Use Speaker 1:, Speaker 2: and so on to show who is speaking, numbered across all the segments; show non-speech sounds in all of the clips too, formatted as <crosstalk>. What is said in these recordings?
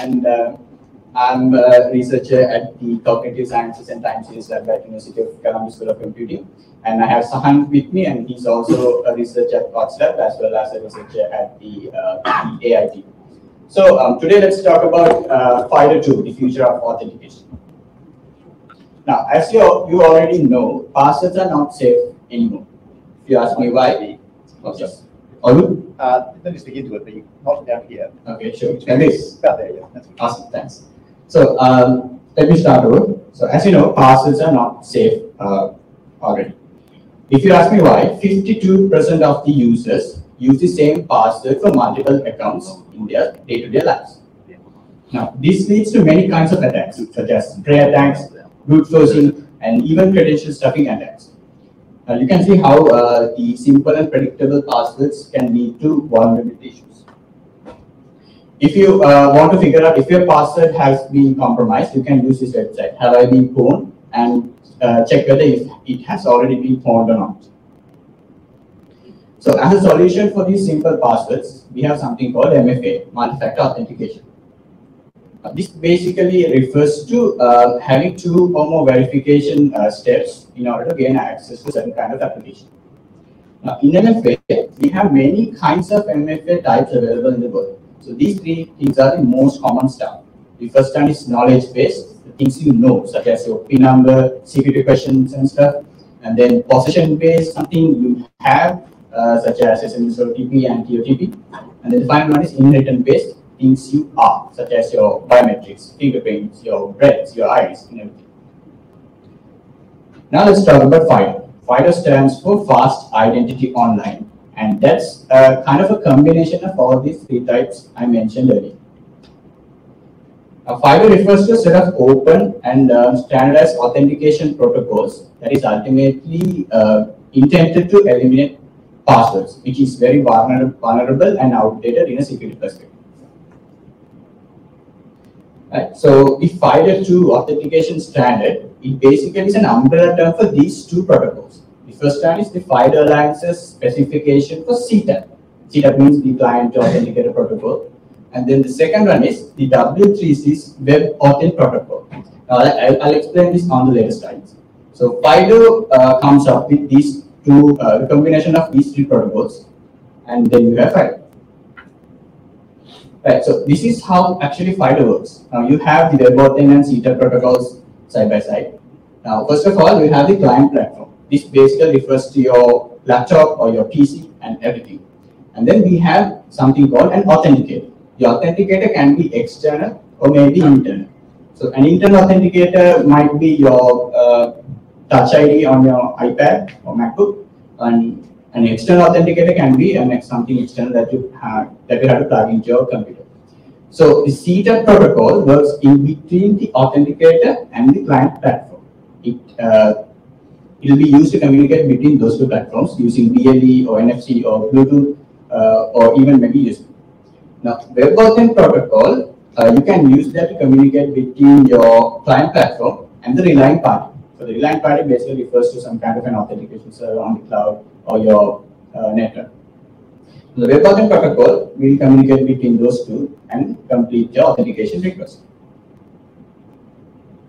Speaker 1: and uh, I'm a researcher at the Cognitive Sciences and Time Series Lab at University of Colombo School of Computing. And I have Sahan with me, and he's also a researcher at COTS Lab as well as a researcher at the, uh, the AIT. So um, today let's talk about uh, FIDO2, the future of authentication. Now, as you, you already know, passwords are not safe anymore. If you ask me why, yes. Olu?
Speaker 2: Uh, let me speak into it, but you not down here.
Speaker 1: Okay, sure.
Speaker 2: Maybe it's about there, yeah. That's.
Speaker 1: Awesome, thanks. So um, let me start over. So as you know, passwords are not safe uh, already. If you ask me why, 52% of the users use the same password for multiple accounts in their day-to-day lives. Now, this leads to many kinds of attacks, such as spray attacks, brute forcing, and even credential stuffing attacks. Now, you can see how uh, the simple and predictable passwords can lead to vulnerability issues. If you uh, want to figure out if your password has been compromised, you can use this website, Have I Been Pwned, and uh, check whether it has already been pwned or not. So as a solution for these simple passwords, we have something called MFA, multi-factor authentication. Uh, this basically refers to uh, having two or more verification uh, steps in order to gain access to certain kind of application. Now, in MFA, we have many kinds of MFA types available in the world. So these three things are the most common stuff. The first one is knowledge based, the things you know, such as your PIN number, security questions and stuff. And then possession based, something you have, uh, such as SMS OTP and TOTP. And then the final one is inheritance based, things you are, such as your biometrics, fingerprints, your breaths, your eyes, and everything. Now let's talk about FIDO. FIDO stands for Fast Identity Online. And that's uh, kind of a combination of all these three types I mentioned earlier. Now, FIDO refers to a set of open and uh, standardized authentication protocols that is ultimately uh, intended to eliminate passwords, which is very vulnerable and outdated in a security perspective. Right. So the FIDO2 authentication standard, it basically is an umbrella term for these two protocols. The first one is the FIDO Alliance's specification for CTAP. CTAP means the Client Authenticator Protocol. And then the second one is the W3C's WebAuthn Protocol. Now, I'll, I'll, explain this on the later slides. So FIDO uh, comes up with these two, uh, the combination of these three protocols, and then you have. Right, so this is how actually FIDO works. Now you have the WebAuthn and CTAP protocols side by side. Now, first of all, we have the client platform. This basically refers to your laptop or your PC and everything. And then we have something called an authenticator. The authenticator can be external or maybe internal. So an internal authenticator might be your uh, Touch ID on your iPad or MacBook, and an external authenticator can be an, something external that you have that you have to plug into your computer. So the CTAP protocol works in between the authenticator and the client platform. It uh, it will be used to communicate between those two platforms using BLE or NFC or Bluetooth uh, or even maybe USB. Now, WebAuthn protocol, uh, you can use that to communicate between your client platform and the relying party. So the party basically refers to some kind of an authentication server on the cloud or your uh, network. The web WebAuthn protocol will communicate between those two and complete your authentication request.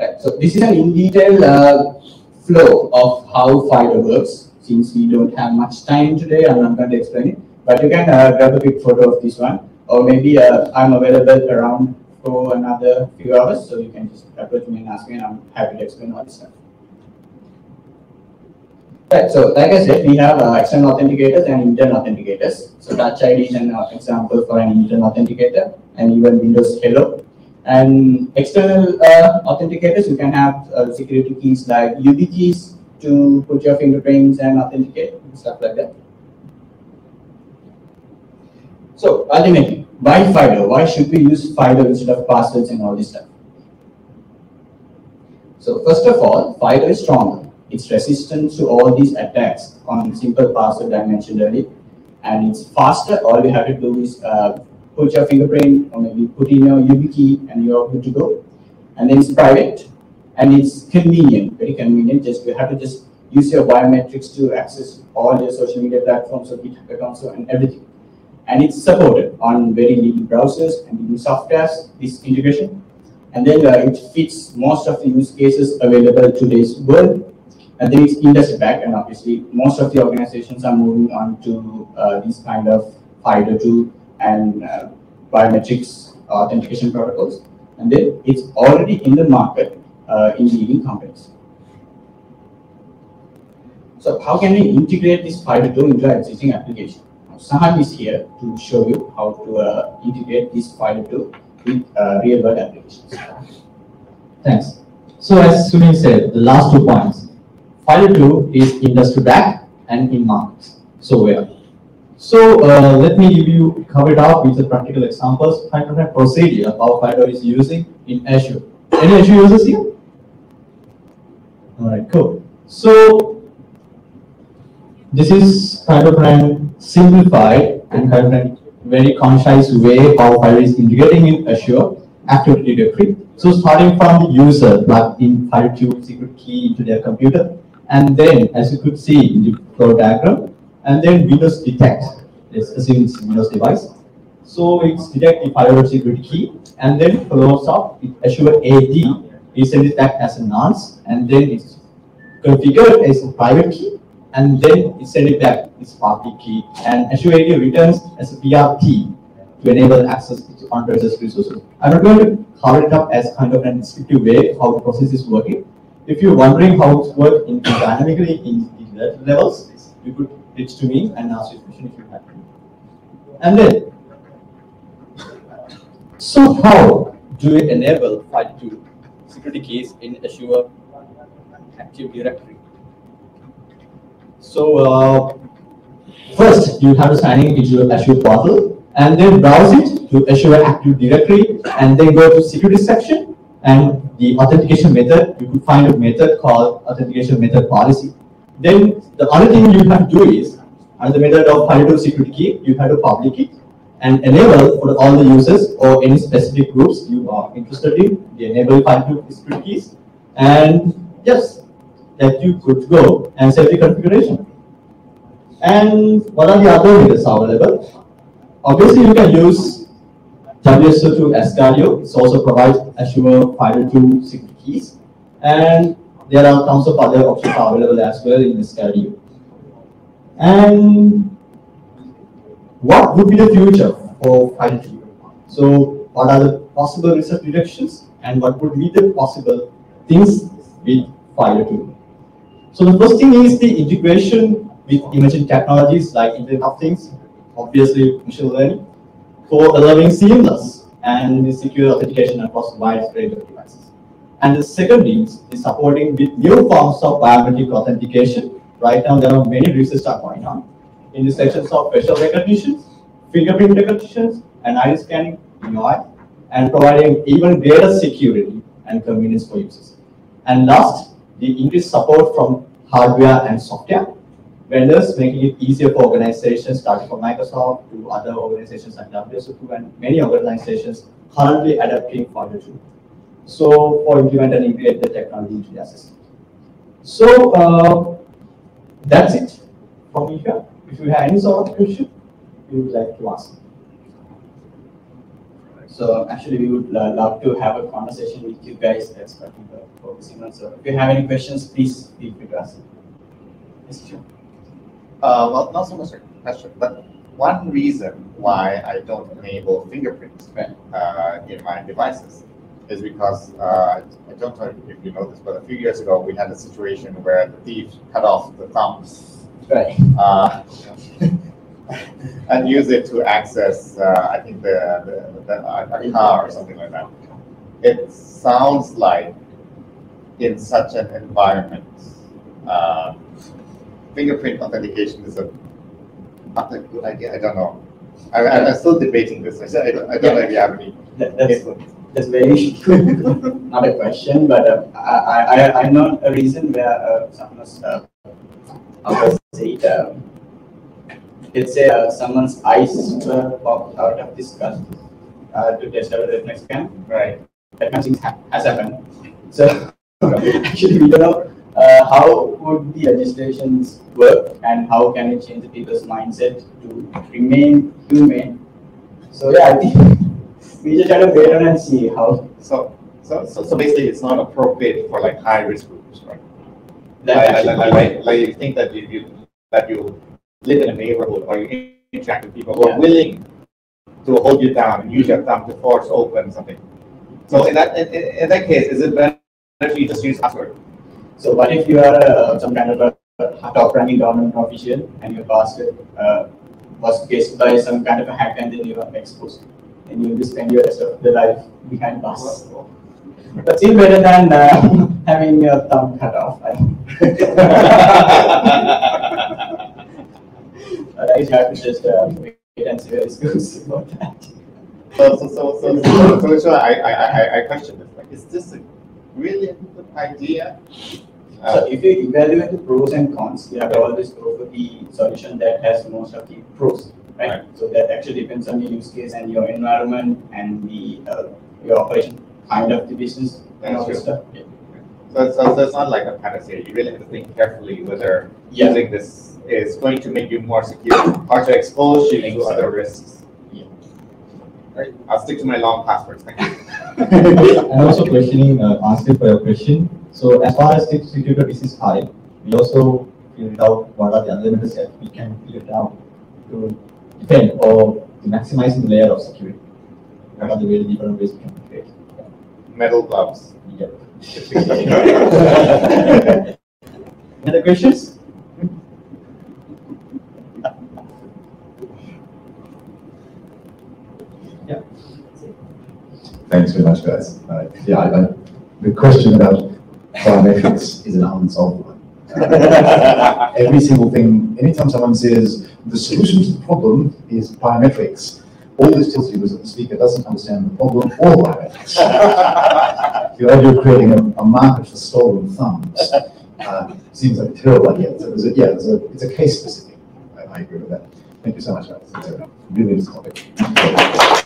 Speaker 1: Right. So this is an in detail uh, flow of how FIDO works. Since we don't have much time today, I'm not going to explain it. But you can uh, grab a quick photo of this one. Or maybe uh, I'm available around for another few hours. So you can just approach me and ask me and I'm happy to explain all this stuff. Right, so like I said, we have uh, external authenticators and internal authenticators. So Touch ID is an uh, example for an internal authenticator and even Windows Hello and external uh, authenticators, you can have uh, security keys like YubiKeys to put your fingerprints and authenticate, and stuff like that. So ultimately, why FIDO? Why should we use FIDO instead of passwords and all this stuff? So first of all, FIDO is stronger. It's resistant to all these attacks on simple password I mentioned earlier. And it's faster. All you have to do is uh, put your fingerprint or maybe put in your YubiKey and you're good to go. And then it's private and it's convenient, very convenient. Just you have to just use your biometrics to access all your social media platforms or GitHub accounts and everything. and it's supported on very leading browsers and leading softwares, this integration. And then uh, it fits most of the use cases available today's world. And then it's industry back, and obviously most of the organizations are moving on to uh, these kind of FIDO2 and uh, biometrics authentication protocols. And then it's already in the market uh, in leading companies. So how can we integrate this FIDO2 into our existing application? Sahan is here to show you how to uh, integrate this FIDO2 with uh, real-world applications.
Speaker 3: Thanks. So as Suvin said, the last two points. FIDO2 is industry back and in markets. So where? So uh, let me give you cover it up with the practical examples, a procedure how FIDO is using in Azure. Any Azure users here? All right, cool. So this is kind of a simplified and kind of a very concise way how FIDO is integrating in Azure Active Directory. So starting from the user plug in FIDO2 secret key into their computer, and then as you could see in the flow diagram, and then Windows detect, let's it's Windows device. So it's detect the FIDO security key, and then follows up with Azure AD, it sends it back as a nonce, and then it's configured as a private key, and then it sends it back as a public key, and Azure AD returns as a PRT to enable access to on-premises resources. I'm not going to cover it up as kind of an instinctive way how the process is working. If you're wondering how it's worked in dynamically in the levels, you could reach to me and ask your question if you have. And then, so how do we enable FIDO2 security keys in Azure Active Directory? So uh, first, you have to sign in into your Azure portal and then browse it to Azure Active Directory and then go to security section and the authentication method, you could find a method called authentication method policy. Then the other thing you have to do is, as the method of FIDO security key, you have to public it and enable for all the users or any specific groups you are interested in, the enable FIDO security keys. And yes, that you could go and set the configuration. And what are the other methods available? Obviously, you can use WSO2 Asgardeo. It also provides Azure FIDO2 secret keys. And there are tons of other options available as well in Asgardeo. And what would be the future for FIDO2? So what are the possible research directions and what would be the possible things with FIDO2? So the first thing is the integration with emerging technologies like Internet of Things, obviously machine learning, for allowing seamless and secure authentication across a wide range of devices. And the second is, is supporting with new forms of biometric authentication. Right now, there are many research are going on in the sections of facial recognition, fingerprint recognition, and iris scanning in UI, and providing even greater security and convenience for users. And last, the increased support from hardware and software vendors, making it easier for organizations, starting from Microsoft to other organizations like WSO2 and many organizations currently adapting FIDO2. So for implement and integrate the technology into their system. So uh, that's it from me here. If you have any sort of question, you would like to ask.
Speaker 1: So actually, we would uh, love to have a conversation with you guys that's focusing on. So if you have any questions, please feel free to ask. Yes, sure.
Speaker 2: Uh, well, not so much a question, but one reason why I don't enable fingerprints uh, in my devices is because uh, I don't know if you know this, but a few years ago we had a situation where the thief cut off the thumbs
Speaker 1: Right.
Speaker 2: uh, <laughs> and use it to access, uh, I think, the, the, the a, a car or something like that. It sounds like in such an environment, uh, fingerprint authentication is a not a good idea. I don't know. I, I'm I'm still debating this. I I don't, I don't know if you have any.
Speaker 1: That, that's that's very <laughs> not a question, but uh, I, I I know a reason where uh, someone's uh, how do I say it, um, let's say uh, someone's eyes were popped out of this skull uh, to test out the reflex scan.
Speaker 2: Right.
Speaker 1: That kind of thing has happened. So <laughs> actually, we don't know uh, how would the legislations work and how can it change the people's mindset to remain humane? So yeah, I think <laughs> we just have to wait on and see how
Speaker 2: So, so, so, so basically, it's not appropriate for like high risk groups, right?
Speaker 1: that
Speaker 2: Like, like, like, like, you think that you, you, that you live in a neighborhood or you interact with people who
Speaker 1: Yeah.
Speaker 2: are willing to hold you down and use your thumb to force open something. So in that, in, in, in that case, is it better if you just use password?
Speaker 1: So what if you are uh, some kind of a top ranking government official and your password uh, was guessed by some kind of a hack and then you are exposed and you will spend your rest of the life behind bars. But still better than uh, <laughs> having your thumb cut off. I <laughs> But I have to just uh, wait and see where it goes <laughs> about that.
Speaker 2: So, so, so, so, so, so, so I, I, I, I question this, like, is this a really good idea?
Speaker 1: So if you evaluate the pros and cons, you have to always go for the solution that has most of the pros, right?
Speaker 2: Right.
Speaker 1: So that actually depends on your use case and your environment and the, uh, your operation, kind of the business and all
Speaker 2: That's
Speaker 1: this stuff. Yeah.
Speaker 2: So, so, so it's not like a panacea, you really have to think carefully whether
Speaker 1: Yeah.
Speaker 2: using this is going to make you more secure or to expose you to other risks.
Speaker 1: Yeah.
Speaker 2: Right, I'll stick to my long passwords, thank you. <laughs>
Speaker 3: And also questioning, uh, answering for your question. So as far as the security risk is high, we also figured out what are the other methods that we can figure out to defend or to maximize the layer of security. What are the very different ways we can create?
Speaker 2: Metal gloves.
Speaker 3: Yep. <laughs> Any other questions?
Speaker 4: Thanks very much, guys. Uh, yeah, I, I, the question about biometrics is an unsolved one. Uh, every single thing, anytime someone says the solution to the problem is biometrics, all this tells you is that the speaker doesn't understand the problem or biometrics. <laughs> You're, you're creating a, a market for stolen thumbs. Uh, seems like a terrible idea. So there's a, yeah, there's a, it's a case specific. I, I agree with that. Thank you so much, guys. It's a really good topic.